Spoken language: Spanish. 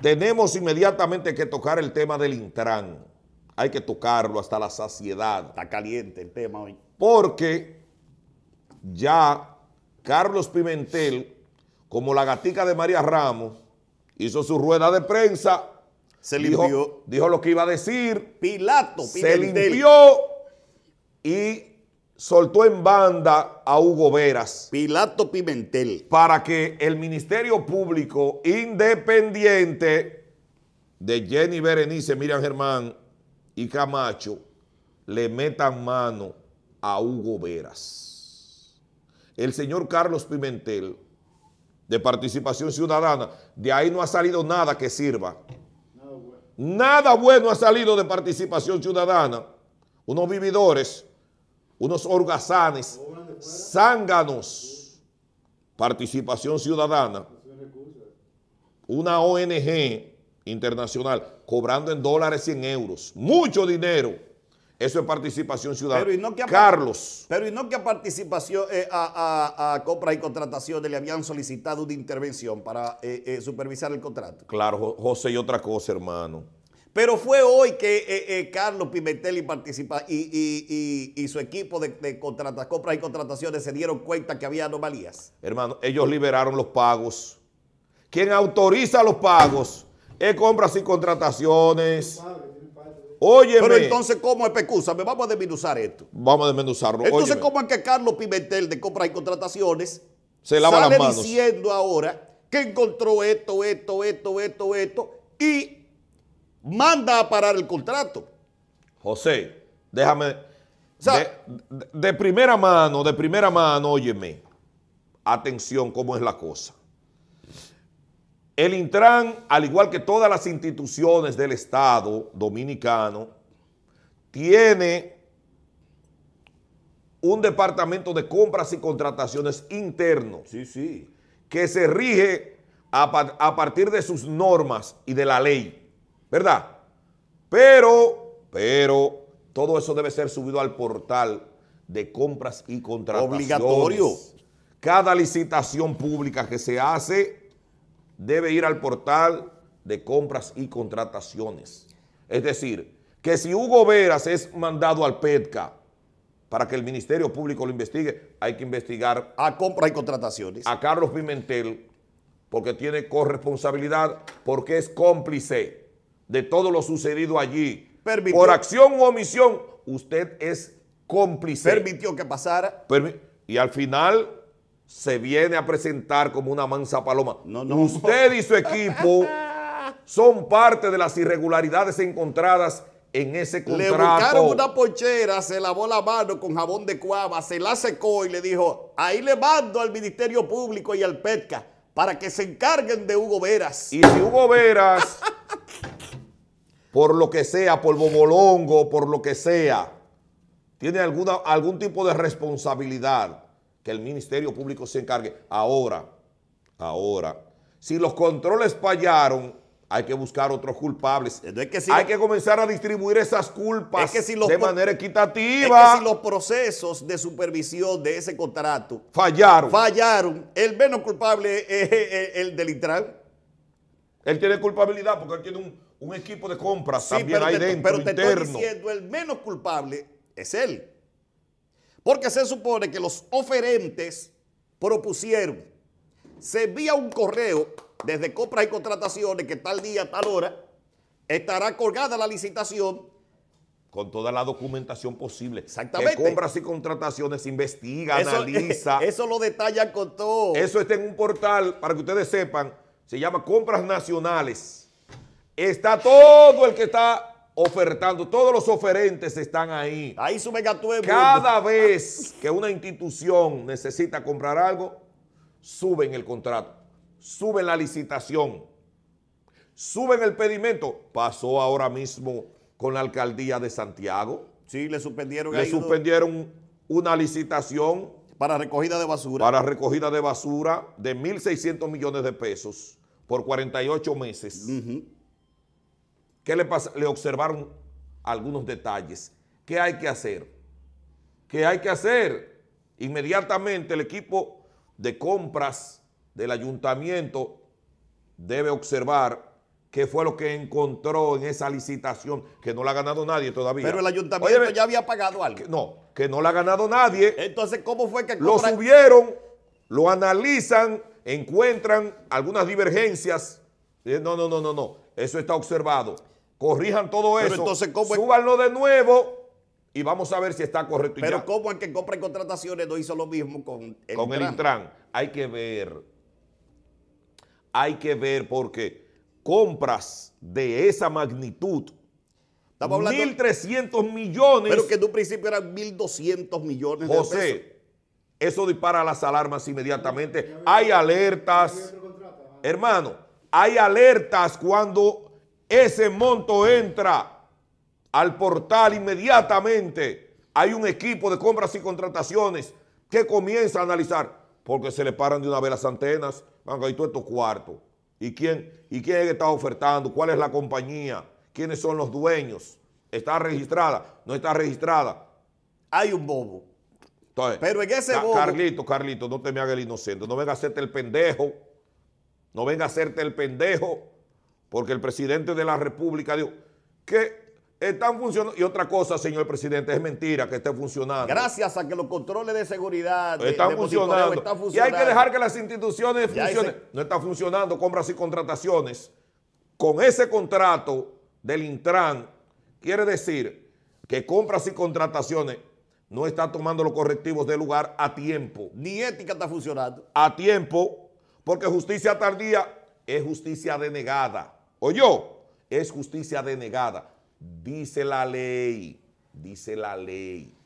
tenemos inmediatamente que tocar el tema del Intran. Hay que tocarlo hasta la saciedad. Está caliente el tema hoy. Porque ya Carlos Pimentel, como la gatica de María Ramos, hizo su rueda de prensa. Se dijo, limpió. Dijo lo que iba a decir. Pilato, Se Pimentel. limpió y soltó en banda a Hugo Veras Pilato Pimentel. para que el Ministerio Público Independiente de Jenny Berenice, Miriam Germán y Camacho le metan mano a Hugo Veras. El señor Carlos Pimentel, de Participación Ciudadana, de ahí no ha salido nada que sirva. Nada bueno ha salido de Participación Ciudadana. Unos vividores, unos holgazanes, zánganos. Participación Ciudadana, una ONG internacional, cobrando en dólares y en euros. Mucho dinero. Eso es participación ciudadana. Pero y no que a- Carlos, Pero y no que a participación, eh, a, a- a compras y contrataciones le habían solicitado una intervención para eh, eh, supervisar el contrato. claro, Jo- José, y otra cosa, hermano. Pero fue hoy que eh, eh, Carlos Pimentel y, participa, y, y- y- y su equipo de, de contrata- compras y contrataciones se dieron cuenta que había anomalías. Hermano, ellos liberaron los pagos. Quien autoriza los pagos es compras y contrataciones. Óyeme. Pero entonces, ¿cómo es pecusa? Me vamos a desminuzar esto. Vamos a desmenuzarlo. Entonces, Óyeme. ¿cómo es que Carlos Pimentel de compras y contrataciones Se lava sale las manos. diciendo ahora que encontró esto, esto, esto, esto, esto y manda a parar el contrato? José, déjame. sea- de, primera mano, de primera mano, óyeme. Atención, cómo es la cosa. El Intran, al igual que todas las instituciones del Estado dominicano, tiene un departamento de compras y contrataciones interno Sí, sí. que se rige a partir de sus normas y de la ley, ¿verdad? Pero, pero, todo eso debe ser subido al portal de compras y contrataciones. Obligatorio. Cada licitación pública que se hace debe ir al portal de compras y contrataciones. Es decir, que si Hugo Veras es mandado al PETCA para que el Ministerio Público lo investigue, hay que investigar A compras y contrataciones. a Carlos Pimentel porque tiene corresponsabilidad, porque es cómplice de todo lo sucedido allí. Permitió- Por acción u omisión, usted es cómplice. Permitió que pasara. Permi- y al final se viene a presentar como una mansa paloma. No, no. Usted y su equipo son parte de las irregularidades encontradas en ese Le contrato. buscaron una ponchera, se lavó la mano con jabón de cuava, se la secó y le dijo, ahí le mando al Ministerio Público y al PETCA para que se encarguen de Hugo Veras. Y si Hugo Veras, por lo que sea, por bobolongo, por lo que sea, tiene alguna, algún tipo de responsabilidad, que el Ministerio Público se encargue. Ahora, ahora, si los controles fallaron, hay que buscar otros culpables. No es que si hay que comenzar a distribuir esas culpas Es que si los de manera es equitativa. que si los procesos de supervisión de ese contrato fallaron. fallaron, el menos culpable es eh, el del Intran. él tiene culpabilidad porque él tiene un, un equipo de compras Sí, también pero ahí te, dentro, pero te interno. estoy diciendo, el menos culpable es él. Porque se supone que los oferentes propusieron, se envía un correo desde compras y contrataciones que tal día, tal hora, estará colgada la licitación. con toda la documentación posible. Exactamente. Que compras y contrataciones, investiga, Eso, analiza. Eso, eso lo detallan con todo. está en un portal, para que ustedes sepan, se llama Compras Nacionales. Está todo el que está ofertando, todos los oferentes están ahí. Ahí mundo. Cada vez que una institución necesita comprar algo, suben el contrato, suben la licitación, suben el pedimento. Pasó ahora mismo con la alcaldía de Santiago. Sí, le suspendieron Le suspendieron una licitación para recogida de basura. para recogida de basura de 1.600 millones de pesos por 48 meses. Ujú. ¿Qué le pasa? Le observaron algunos detalles. ¿Qué hay que hacer? ¿Qué hay que hacer? Inmediatamente el equipo de compras del ayuntamiento debe observar qué fue lo que encontró en esa licitación, que no la ha ganado nadie todavía. Pero el ayuntamiento ya había pagado algo. que- no, que no la ha ganado nadie. Entonces, ¿cómo fue que Lo subieron, lo analizan, encuentran algunas divergencias. Eh, No, no, no, no, no. Eso está observado. Corrijan todo Pero eso. entonces, ¿cómo es- súbanlo de nuevo y vamos a ver si está correcto. y Pero ya. ¿cómo es que compra y contrataciones no hizo lo mismo con el con el Intran? Hay que ver. Hay que ver porque compras de esa magnitud, Estamos hablando, 1.300 millones, pero que en un principio eran 1.200 millones de pesos. José, eso dispara las alarmas inmediatamente. Hay alertas. Hermano, hay alertas cuando ese monto entra al portal inmediatamente. Hay un equipo de compras y contrataciones que comienza a analizar porque se le paran de una vez las antenas. Van a todos estos cuartos. ¿Y quién, ¿Y quién es que está ofertando? ¿Cuál es la compañía? ¿Quiénes son los dueños? ¿Está registrada? ¿No está registrada? Hay un bobo. Entonces, Pero en ese bobo- Carlito, Carlito, no te me hagas el inocente. No venga a hacerte el pendejo. No venga a hacerte el pendejo. Porque el presidente de la República dijo que están funcionando. Y otra cosa, señor presidente, es mentira que esté funcionando. Gracias a que los controles de seguridad de- Están de funcionando. están Y hay que dejar que las instituciones Ya funcionen. ese- No está funcionando compras y contrataciones. Con ese contrato del Intran, quiere decir que compras y contrataciones no está tomando los correctivos de lugar a tiempo. Ni ética está funcionando. A tiempo, porque justicia tardía es justicia denegada. ¿Oyó? Es justicia denegada. Dice la ley, dice la ley.